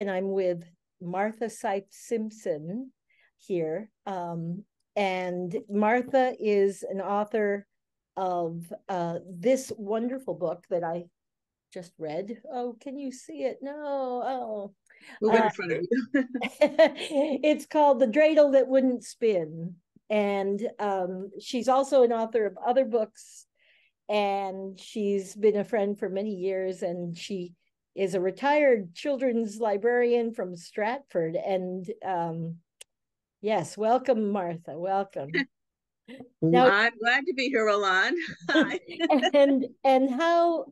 and I'm with Martha Seif Simpson here. Um, and Martha is an author of uh, this wonderful book that I just read. Oh, can you see it? No. Oh. Move uh, in front of you. it's called The Dreidel That Wouldn't Spin. And um, she's also an author of other books. And she's been a friend for many years. And she is a retired children's librarian from Stratford. And um, yes, welcome, Martha. Welcome. now, I'm glad to be here, Roland. and and how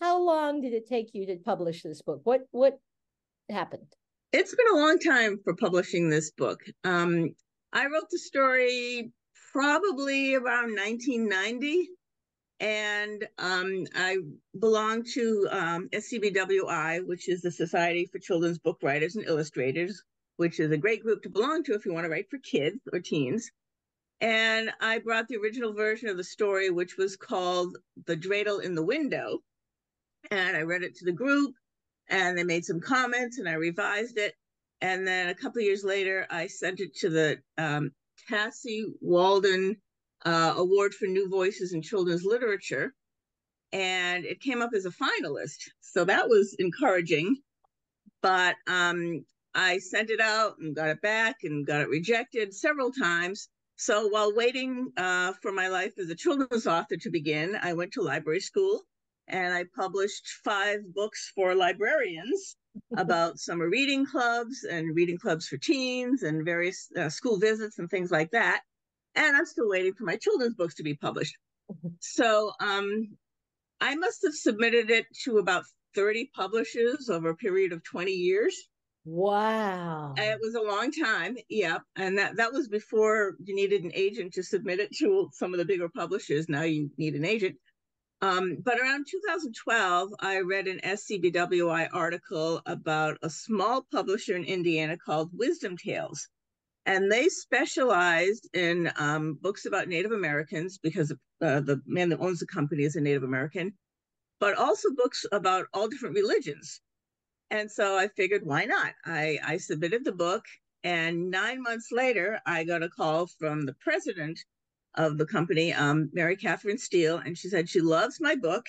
how long did it take you to publish this book? What what happened? It's been a long time for publishing this book. Um, I wrote the story probably around 1990 and um, I belong to um, SCBWI, which is the Society for Children's Book Writers and Illustrators, which is a great group to belong to if you want to write for kids or teens. And I brought the original version of the story, which was called The Dreidel in the Window. And I read it to the group, and they made some comments, and I revised it. And then a couple of years later, I sent it to the um, Tassy Walden uh, Award for New Voices in Children's Literature. And it came up as a finalist. So that was encouraging. But um, I sent it out and got it back and got it rejected several times. So while waiting uh, for my life as a children's author to begin, I went to library school and I published five books for librarians about summer reading clubs and reading clubs for teens and various uh, school visits and things like that and I'm still waiting for my children's books to be published. So um, I must have submitted it to about 30 publishers over a period of 20 years. Wow. It was a long time. Yeah. And that, that was before you needed an agent to submit it to some of the bigger publishers. Now you need an agent. Um, but around 2012, I read an SCBWI article about a small publisher in Indiana called Wisdom Tales and they specialized in um, books about Native Americans because uh, the man that owns the company is a Native American, but also books about all different religions. And so I figured, why not? I, I submitted the book, and nine months later, I got a call from the president of the company, um, Mary Catherine Steele, and she said she loves my book.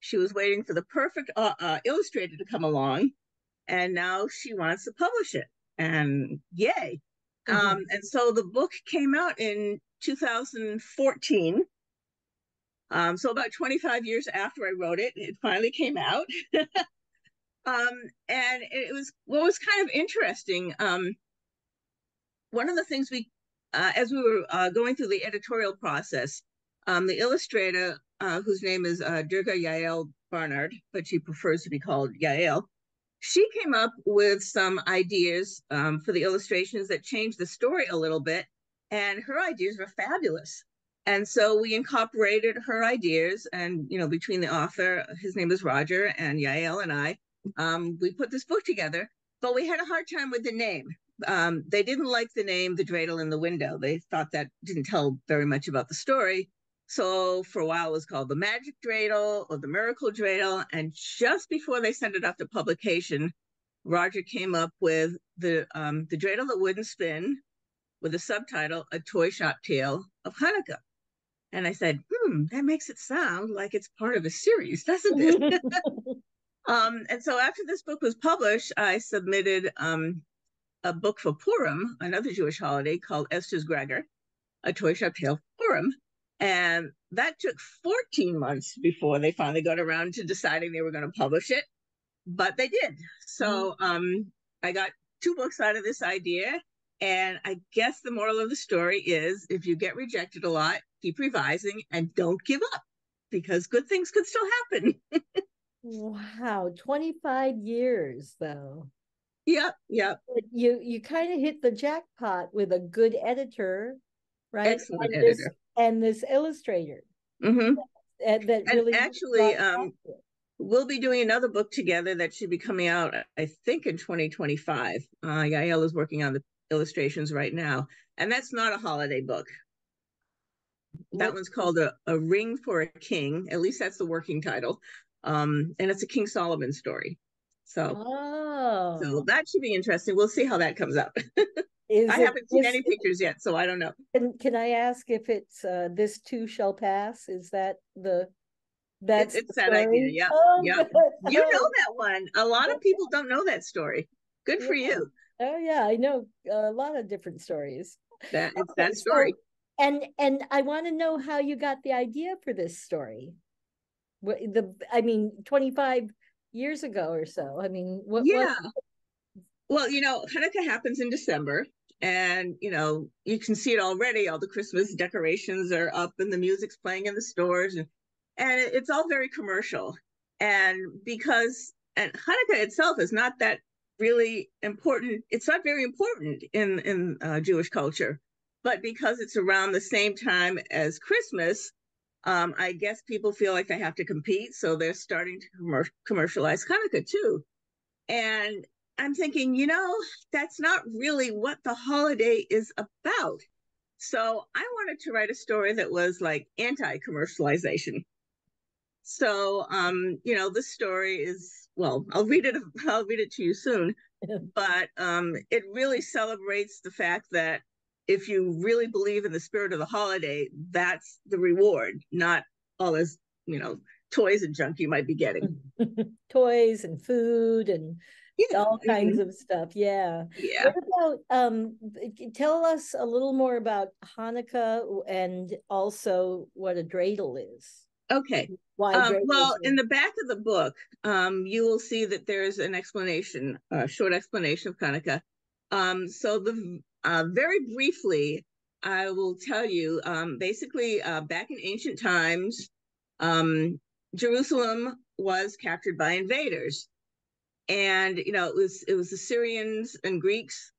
She was waiting for the perfect uh, uh, illustrator to come along, and now she wants to publish it. And yay! Mm-hmm. Um, and so the book came out in 2014. Um, so about 25 years after I wrote it, it finally came out. um, and it was what was kind of interesting. Um, one of the things we, uh, as we were uh, going through the editorial process, um, the illustrator, uh, whose name is uh, Durga Yael Bernhard, but she prefers to be called Yael, she came up with some ideas um, for the illustrations that changed the story a little bit, and her ideas were fabulous. And so we incorporated her ideas, and you know, between the author, his name is Roger, and Yael and I, um, we put this book together. But we had a hard time with the name. Um, they didn't like the name "The Dreidel in the Window." They thought that didn't tell very much about the story. So for a while it was called the Magic Dreidel or the Miracle Dreidel. And just before they sent it off to publication, Roger came up with the um, the dreidel that wouldn't spin with a subtitle, A Toy Shop Tale of Hanukkah. And I said, hmm, that makes it sound like it's part of a series, doesn't it? um, and so after this book was published, I submitted um, a book for Purim, another Jewish holiday called Esther's Gragger, A Toy Shop Tale Purim. And that took 14 months before they finally got around to deciding they were going to publish it. But they did. So mm-hmm. um, I got two books out of this idea. And I guess the moral of the story is if you get rejected a lot, keep revising and don't give up because good things could still happen. wow, 25 years though. Yep, yep. You you kind of hit the jackpot with a good editor, right? Excellent and editor and this illustrator. Mm-hmm. That, that really and actually, um, we'll be doing another book together that should be coming out, I think, in 2025. Uh, Yael is working on the illustrations right now, and that's not a holiday book. That one's called a, a Ring for a King. At least that's the working title. Um, and it's a King Solomon story. So, oh. so that should be interesting. We'll see how that comes up. Is I haven't seen any pictures yet, so I don't know. Can, can I ask if it's uh, this too shall pass? Is that the that's it's, it's that idea? Yeah, oh, yeah. You know that one. A lot of people don't know that story. Good for yeah. you. Oh yeah, I know a lot of different stories. That it's okay, that story. So, and and I want to know how you got the idea for this story. What the I mean, twenty five years ago or so. I mean, what? Yeah. What... Well, you know, Hanukkah happens in December, and you know you can see it already. All the Christmas decorations are up, and the music's playing in the stores, and and it's all very commercial. And because and Hanukkah itself is not that really important. It's not very important in in uh, Jewish culture, but because it's around the same time as Christmas, um, I guess people feel like they have to compete, so they're starting to commer- commercialize Hanukkah too. And I'm thinking, you know, that's not really what the holiday is about. So I wanted to write a story that was like anti-commercialization. So, um, you know, this story is well, I'll read it. I'll read it to you soon. but um, it really celebrates the fact that if you really believe in the spirit of the holiday, that's the reward, not all this, you know, toys and junk you might be getting. toys and food and all kinds mm-hmm. of stuff. Yeah. Yeah. What about um tell us a little more about Hanukkah and also what a dreidel is. Okay. Why um, well, in the back of the book, um, you will see that there's an explanation, a short explanation of Hanukkah. Um, so the uh, very briefly, I will tell you. Um, basically, uh, back in ancient times, um, Jerusalem was captured by invaders, and you know it was it was the Syrians and Greeks,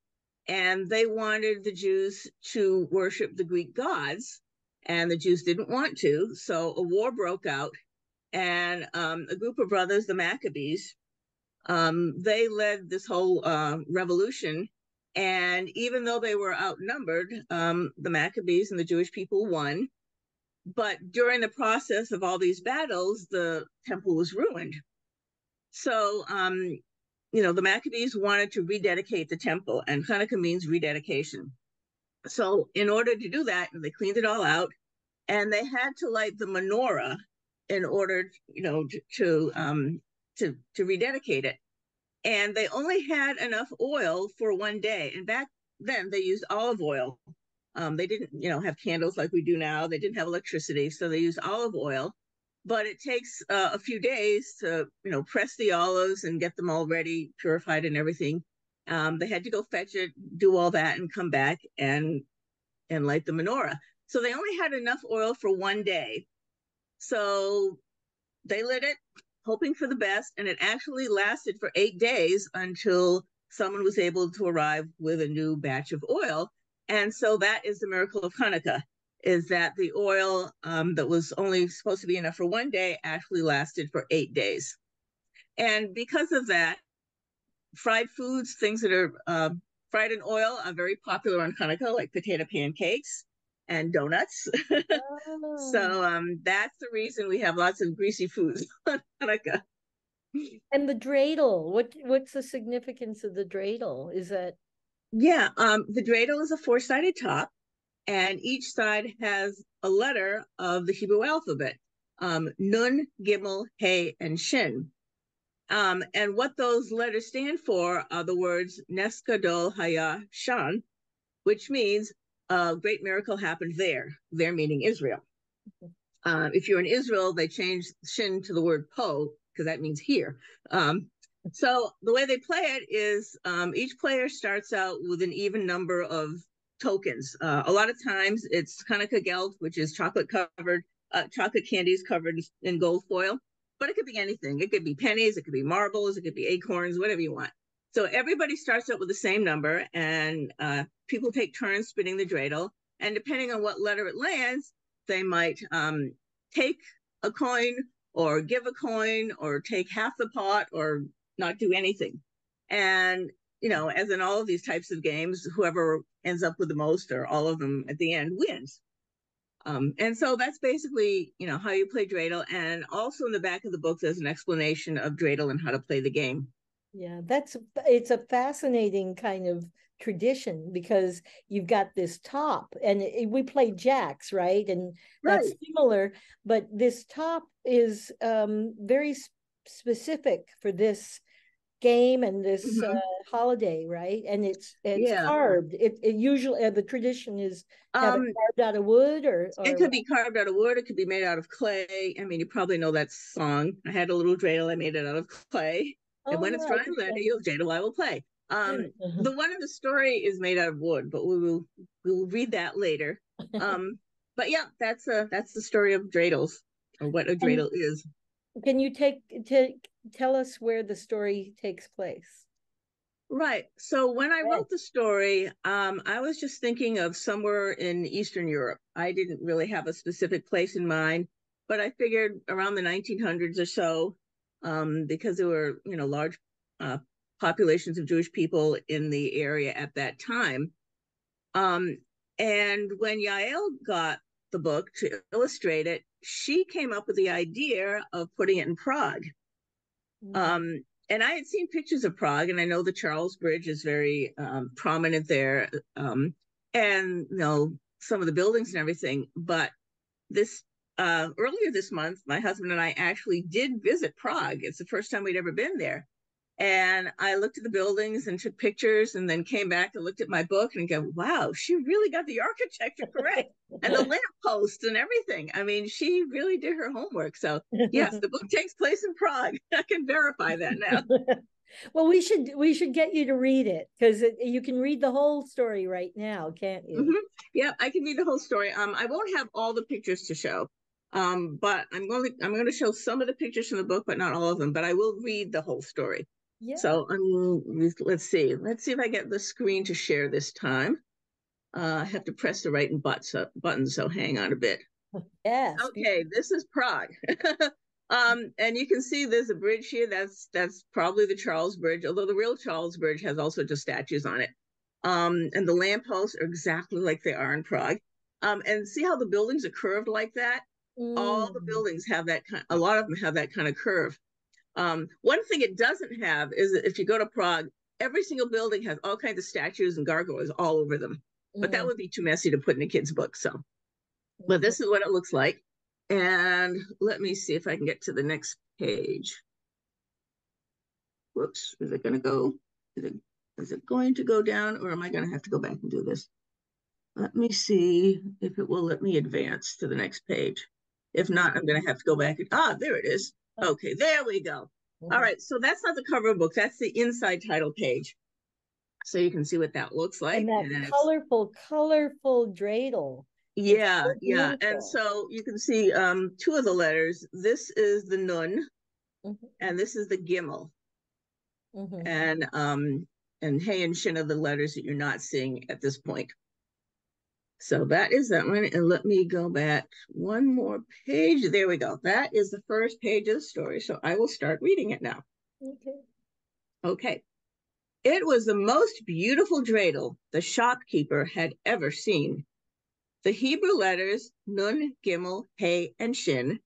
and they wanted the Jews to worship the Greek gods, and the Jews didn't want to. So a war broke out, and um, a group of brothers, the Maccabees, um, they led this whole uh, revolution and even though they were outnumbered, um, the Maccabees and the Jewish people won. But during the process of all these battles, the temple was ruined. So, um, you know, the Maccabees wanted to rededicate the temple, and Hanukkah means rededication. So, in order to do that, they cleaned it all out, and they had to light the menorah in order, you know, to to um, to, to rededicate it and they only had enough oil for one day. And back then they used olive oil. Um, they didn't, you know, have candles like we do now. They didn't have electricity, so they used olive oil. But it takes uh, a few days to, you know, press the olives and get them all ready, purified and everything. Um, they had to go fetch it, do all that, and come back and and light the menorah. So they only had enough oil for one day. So they lit it, hoping for the best, and it actually lasted for eight days until someone was able to arrive with a new batch of oil. And so that is the miracle of Hanukkah, is that the oil um, that was only supposed to be enough for one day actually lasted for eight days. And because of that, fried foods, things that are uh, fried in oil, are very popular on Hanukkah, like potato pancakes and donuts. Oh. so um, that's the reason we have lots of greasy foods on Hanukkah. And the dreidel, what what's the significance of the dreidel? Is that yeah, um, the dreidel is a four-sided top, and each side has a letter of the Hebrew alphabet. Um, Nun, Gimel, Hey, and Shin. Um, and what those letters stand for are the words Nes Gadol Haya Sham, which means a great miracle happened there, there meaning Israel. Uh, if you're in Israel, they changed shin to the word po, because that means here. Um, so the way they play it is um, each player starts out with an even number of tokens. Uh, a lot of times it's Hanukkah gelt, which is chocolate covered, uh, chocolate candies covered in gold foil, but it could be anything. It could be pennies, it could be marbles, it could be acorns, whatever you want. So everybody starts out with the same number, and uh, people take turns spinning the dreidel. And depending on what letter it lands, they might um, take a coin or give a coin or take half the pot or not do anything. And, you know, as in all of these types of games, whoever ends up with the most or all of them at the end wins. Um, and so that's basically, you know, how you play dreidel. And also in the back of the book, there's an explanation of dreidel and how to play the game. Yeah, that's it's a fascinating kind of tradition because you've got this top and it, we play jacks right and that's similar but this top is um very specific for this game and this mm-hmm. uh, holiday, right? And it's it's yeah. carved. It, it usually uh, the tradition is um, carved out of wood, or, or, it could be carved out of wood. It could be made out of clay. I mean, you probably know that song. I had a little dreidel. I made it out of clay. Oh, and when it's dry, then you dreidel I will play. Um, mm-hmm. the one in the story is made out of wood, but we will we'll read that later. Um, but yeah, that's a that's the story of dreidels or what a dreidel and, is. Can you take to tell us where the story takes place? Right. So when I wrote the story, um, I was just thinking of somewhere in Eastern Europe. I didn't really have a specific place in mind, but I figured around the 1900s or so, um, because there were, you know, large uh, populations of Jewish people in the area at that time. Um, and when Yael got the book to illustrate it, she came up with the idea of putting it in Prague. Mm-hmm. Um, and I had seen pictures of Prague, and I know the Charles Bridge is very um, prominent there, um, and you know some of the buildings and everything. But this uh, earlier this month, my husband and I actually did visit Prague. It's the first time we'd ever been there, and I looked at the buildings and took pictures and then came back and looked at my book and go, wow, she really got the architecture correct and the lampposts and everything. I mean, she really did her homework. So, yes, the book takes place in Prague. I can verify that now. well, we should we should get you to read it because you can read the whole story right now, can't you? Mm-hmm. Yeah, I can read the whole story. Um, I won't have all the pictures to show, um, but I'm going to I'm going to show some of the pictures from the book, but not all of them. But I will read the whole story. Yeah. So um, let's see. Let's see if I get the screen to share this time. Uh, I have to press the right button, so, button, so hang on a bit. Yes. Okay, this is Prague. um, and you can see there's a bridge here. That's that's probably the Charles Bridge, although the real Charles Bridge has also just statues on it. Um, and the lampposts are exactly like they are in Prague. Um, and see how the buildings are curved like that? Mm. All the mm. buildings have that kind. A lot of them have that kind of curve. Um, one thing it doesn't have is that if you go to Prague, every single building has all kinds of statues and gargoyles all over them. Mm. But that mm. would be too messy to put in a kid's book. So, but this is what it looks like. And let me see if I can get to the next page. Whoops, is it going to go? Is it, is it going to go down or am I going to have to go back and do this? Let me see if it will let me advance to the next page. If not, I'm going to have to go back. And, ah, there it is. Okay, there we go. Mm-hmm. All right, so that's not the cover of the book. That's the inside title page. So you can see what that looks like. And that and colorful, colorful dreidel. Yeah, so yeah. And so you can see um, two of the letters. This is the nun, mm-hmm. and this is the gimel. Mm-hmm. And um, and hey and shin are the letters that you're not seeing at this point. So that is that one. And let me go back one more page. There we go. That is the first page of the story. So I will start reading it now. Okay. Okay. It was the most beautiful dreidel the shopkeeper had ever seen. The Hebrew letters Nun, Gimel, Hey, and Shin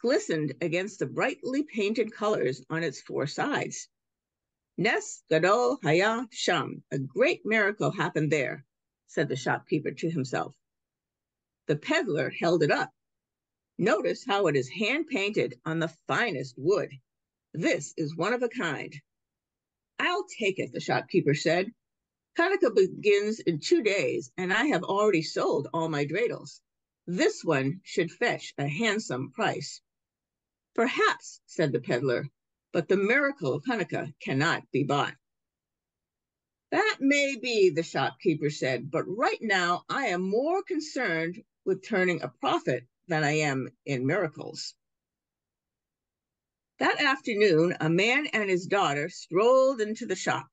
glistened against the brightly painted colors on its four sides. Nes Gadol Haya Sham, a great miracle happened there, said the shopkeeper to himself. The peddler held it up. Notice how it is hand painted on the finest wood. This is one of a kind. I'll take it, the shopkeeper said. Hanukkah begins in two days, and I have already sold all my dreidels. This one should fetch a handsome price. Perhaps, said the peddler, but the miracle of Hanukkah cannot be bought. That may be, the shopkeeper said, but right now I am more concerned with turning a profit than I am in miracles. That afternoon, a man and his daughter strolled into the shop.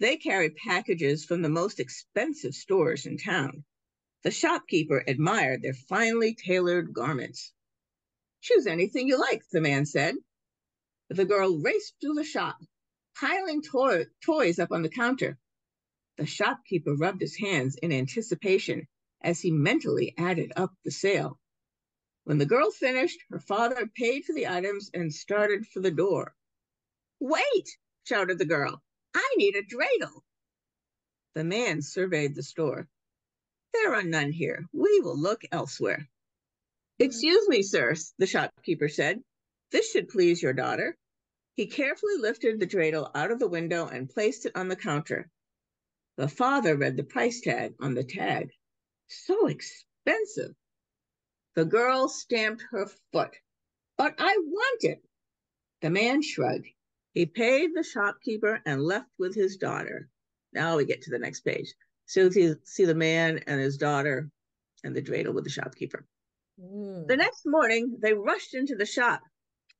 They carried packages from the most expensive stores in town. The shopkeeper admired their finely tailored garments. Choose anything you like, the man said. The girl raced through the shop, piling to- toys up on the counter. The shopkeeper rubbed his hands in anticipation as he mentally added up the sale. When the girl finished, her father paid for the items and started for the door. Wait, shouted the girl. I need a dreidel. The man surveyed the store. There are none here. We will look elsewhere. Excuse me, sir, the shopkeeper said. This should please your daughter. He carefully lifted the dreidel out of the window and placed it on the counter. The father read the price tag on the tag. So expensive. The girl stamped her foot. But I want it. The man shrugged. He paid the shopkeeper and left with his daughter. Now we get to the next page. So you see the man and his daughter and the dreidel with the shopkeeper. Mm. The next morning, they rushed into the shop.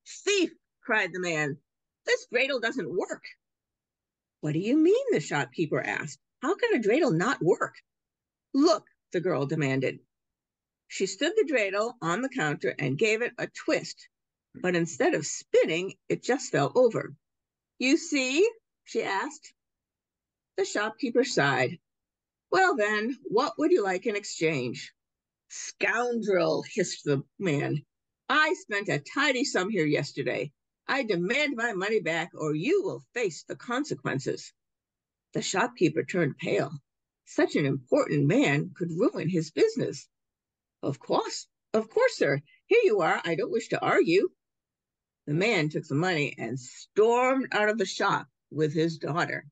Thief, cried the man. This dreidel doesn't work. What do you mean? The shopkeeper asked. How can a dreidel not work? Look, the girl demanded. She stood the dreidel on the counter and gave it a twist, but instead of spinning, it just fell over. You see? she asked. The shopkeeper sighed. Well, then, what would you like in exchange? Scoundrel, hissed the man. I spent a tidy sum here yesterday. I demand my money back, or you will face the consequences. The shopkeeper turned pale. Such an important man could ruin his business. Of course, of course, sir. Here you are. I don't wish to argue. The man took the money and stormed out of the shop with his daughter.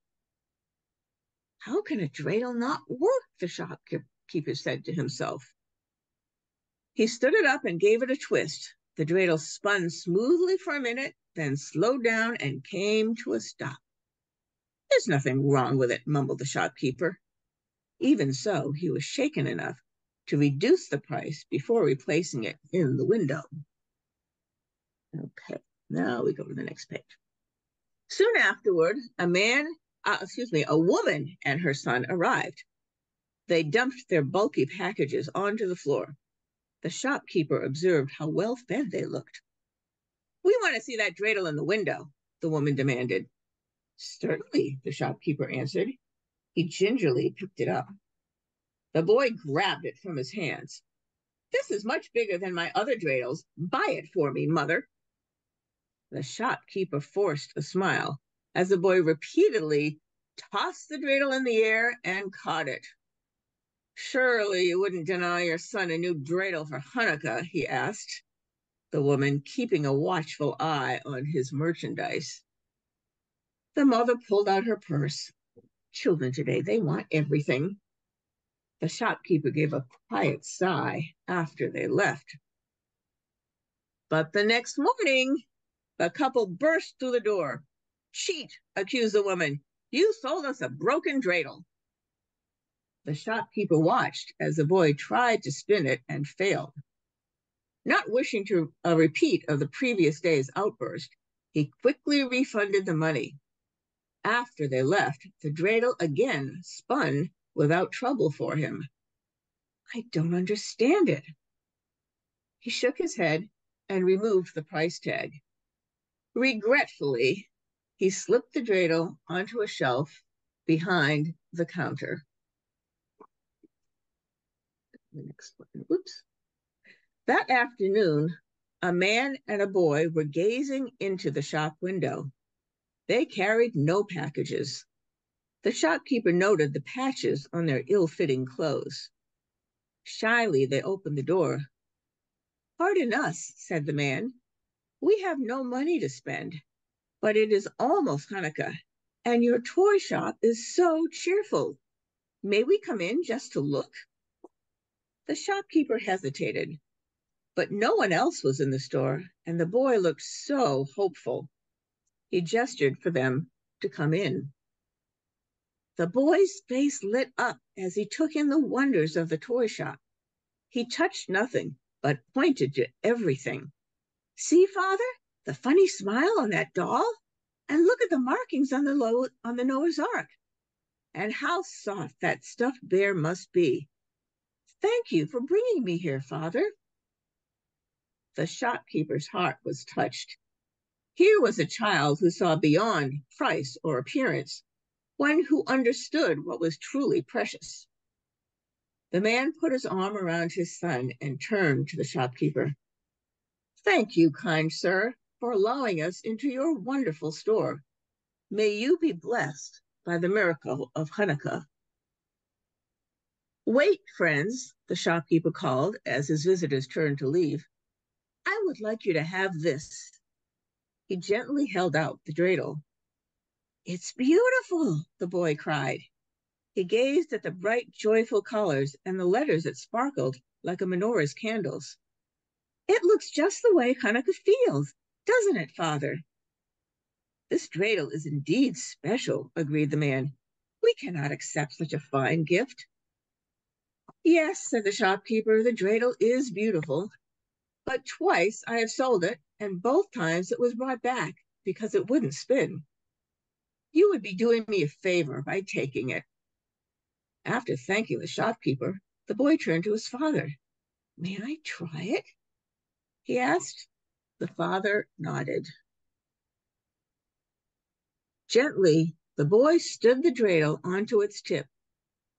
How can a dreidel not work? The shopkeeper said to himself. He stood it up and gave it a twist. The dreidel spun smoothly for a minute, then slowed down and came to a stop. There's nothing wrong with it, mumbled the shopkeeper. Even so, he was shaken enough to reduce the price before replacing it in the window. Okay, now we go to the next page. Soon afterward, a man, uh, excuse me, a woman and her son arrived. They dumped their bulky packages onto the floor. The shopkeeper observed how well fed they looked. We want to see that dreidel in the window, the woman demanded. Certainly, the shopkeeper answered. He gingerly picked it up. The boy grabbed it from his hands. This is much bigger than my other dreidels. Buy it for me, mother. The shopkeeper forced a smile as the boy repeatedly tossed the dreidel in the air and caught it. Surely you wouldn't deny your son a new dreidel for Hanukkah, he asked, the woman keeping a watchful eye on his merchandise. The mother pulled out her purse. Children today, they want everything. The shopkeeper gave a quiet sigh after they left. But the next morning, the couple burst through the door. Cheat, accused the woman. You sold us a broken dreidel. The shopkeeper watched as the boy tried to spin it and failed. Not wishing to a repeat of the previous day's outburst, he quickly refunded the money. After they left, the dreidel again spun without trouble for him. I don't understand it. He shook his head and removed the price tag. Regretfully, he slipped the dreidel onto a shelf behind the counter the next one. Oops. That afternoon, a man and a boy were gazing into the shop window. They carried no packages. The shopkeeper noted the patches on their ill fitting clothes. Shyly, they opened the door. Pardon us, said the man. We have no money to spend, but it is almost Hanukkah, and your toy shop is so cheerful. May we come in just to look? The shopkeeper hesitated, but no one else was in the store, and the boy looked so hopeful. He gestured for them to come in. The boy's face lit up as he took in the wonders of the toy shop. He touched nothing, but pointed to everything. See, father, the funny smile on that doll? And look at the markings on the, low, on the Noah's Ark. And how soft that stuffed bear must be. Thank you for bringing me here, father. The shopkeeper's heart was touched. Here was a child who saw beyond price or appearance, one who understood what was truly precious. The man put his arm around his son and turned to the shopkeeper. Thank you, kind sir, for allowing us into your wonderful store. May you be blessed by the miracle of Hanukkah. Wait, friends, the shopkeeper called as his visitors turned to leave. I would like you to have this. He gently held out the dreidel. It's beautiful, the boy cried. He gazed at the bright, joyful colors and the letters that sparkled like a menorah's candles. It looks just the way Hanukkah feels, doesn't it, father? This dreidel is indeed special, agreed the man. We cannot accept such a fine gift. Yes, said the shopkeeper, the dreidel is beautiful. But twice I have sold it, and both times it was brought back because it wouldn't spin. You would be doing me a favor by taking it. After thanking the shopkeeper, the boy turned to his father. May I try it? He asked. The father nodded. Gently, the boy stood the dreidel onto its tip.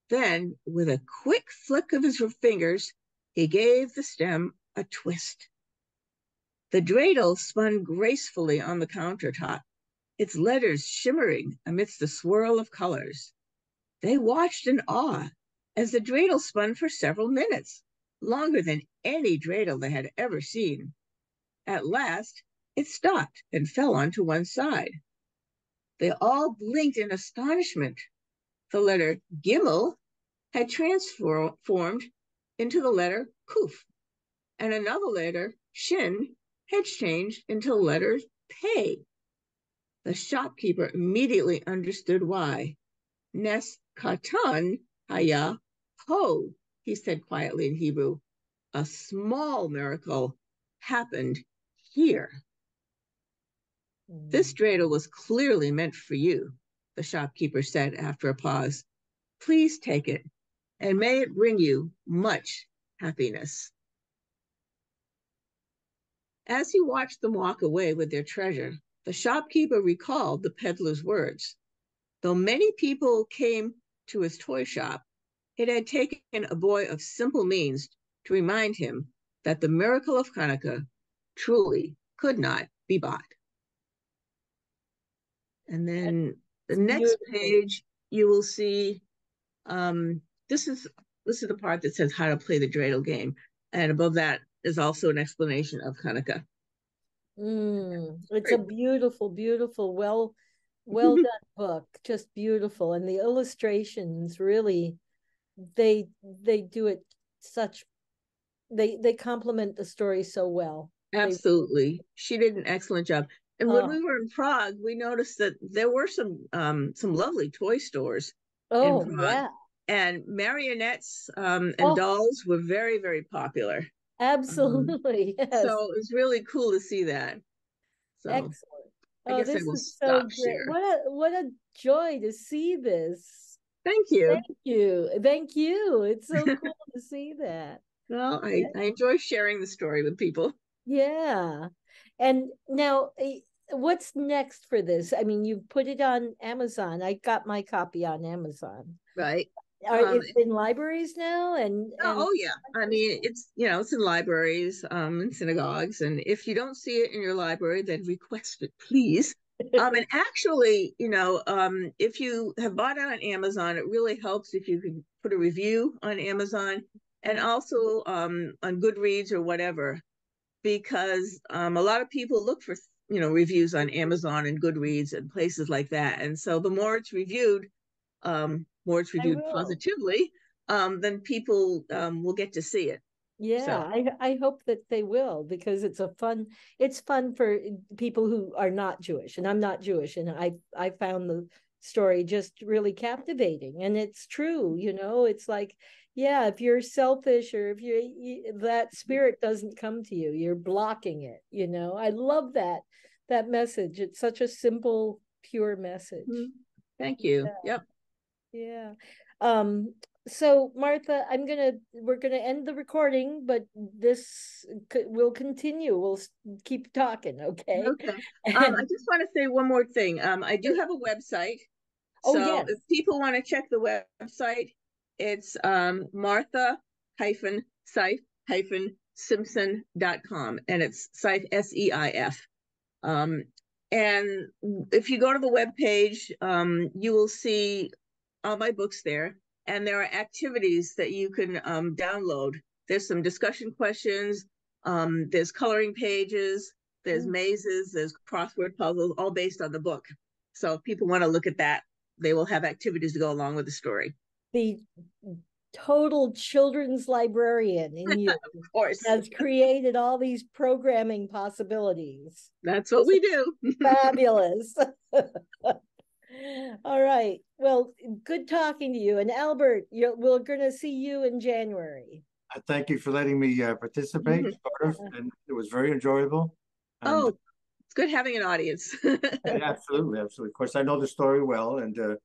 Then, with a quick flick of his fingers, he gave the stem a twist. The dreidel spun gracefully on the countertop, its letters shimmering amidst the swirl of colors. They watched in awe as the dreidel spun for several minutes, longer than any dreidel they had ever seen. At last, it stopped and fell onto one side. They all blinked in astonishment. The letter Gimel had transformed into the letter Kuf, and another letter, Shin, had changed into the letter Pei. The shopkeeper immediately understood why. Nes katan haya ho, he said quietly in Hebrew. A small miracle happened here. This hmm. dreidel was clearly meant for you, the shopkeeper said after a pause. Please take it, and may it bring you much happiness. As he watched them walk away with their treasure, the shopkeeper recalled the peddler's words. Though many people came to his toy shop, it had taken a boy of simple means to remind him that the miracle of Hanukkah truly could not be bought. And then the next page, you will see um, this is this is the part that says how to play the dreidel game. And above that is also an explanation of Hanukkah. Mm, it's a beautiful, beautiful, well, well done book. Just beautiful, and the illustrations really, they they do it such. They they complement the story so well. Absolutely, she did an excellent job. And when oh. we were in Prague, we noticed that there were some um, some lovely toy stores. Oh yeah. And marionettes um, and oh. dolls were very very popular. Absolutely. Um, yes. So it was really cool to see that. So, Excellent. Oh, this is so great. Share. What a what a joy to see this. Thank you. Thank you. Thank you. It's so cool to see that. Well, I, I enjoy sharing the story with people. Yeah. And now eh, what's next for this? I mean, you've put it on Amazon. I got my copy on Amazon. Right. Are um, in libraries now? And, oh, and, oh yeah, I mean it's you know it's in libraries, um, in synagogues, and if you don't see it in your library, then request it, please. um, and actually, you know, um, if you have bought it on Amazon, it really helps if you can put a review on Amazon and also um, on Goodreads or whatever because um, a lot of people look for you know reviews on Amazon and Goodreads and places like that, and so the more it's reviewed, um, more it's reviewed positively, um, then people um, will get to see it. Yeah, so. I I hope that they will because it's a fun it's fun for people who are not Jewish, and I'm not Jewish, and I I found the story just really captivating, and it's true. You know, it's like yeah if you're selfish or if you, that spirit doesn't come to you you're blocking it you know i love that that message it's such a simple pure message mm-hmm. thank you yeah. yep yeah. Um so martha i'm gonna we're gonna end the recording but this will continue. We'll keep talking okay? Okay. Um, i just want to say one more thing. Um i do have a website. Oh, so yes. if people want to check the website it's um, Martha hyphen Seif hyphen Simpson.com and it's Seif S E I F. Um, and if you go to the web page, um, you will see all my books there, and there are activities that you can um, download. There's some discussion questions. Um, there's coloring pages. There's Mm. mazes. There's crossword puzzles, all based on the book. So if people want to look at that, they will have activities to go along with the story. The total children's librarian in you Of course, has created all these programming possibilities. that's what we do. Fabulous. All right. Well, good talking to you. And Albert, you're, we're going to see you in January. I thank you for letting me uh, participate, sort of, and it was very enjoyable. And, oh, it's good having an audience. yeah, absolutely, absolutely. Of course, I know the story well, and uh,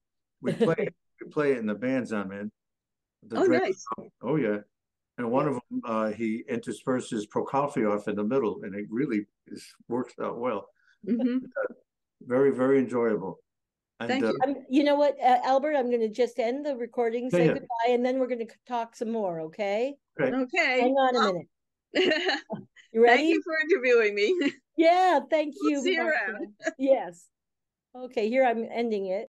we play it, we play it in the bands I'm in. The Oh, nice. song. Oh, yeah. And one of them, uh, he intersperses Prokofiev in the middle, and it really is, works out well. Mhm. Very, very enjoyable. And, Thank uh, you. Um, you know what, uh, Albert, I'm going to just end the recording, say yeah. goodbye, and then we're going to talk some more, okay? Okay. Hang on a minute. Thank You ready? Thank you for interviewing me. Yeah, thank We'll you. see you around. Yes. Okay, here I'm ending it.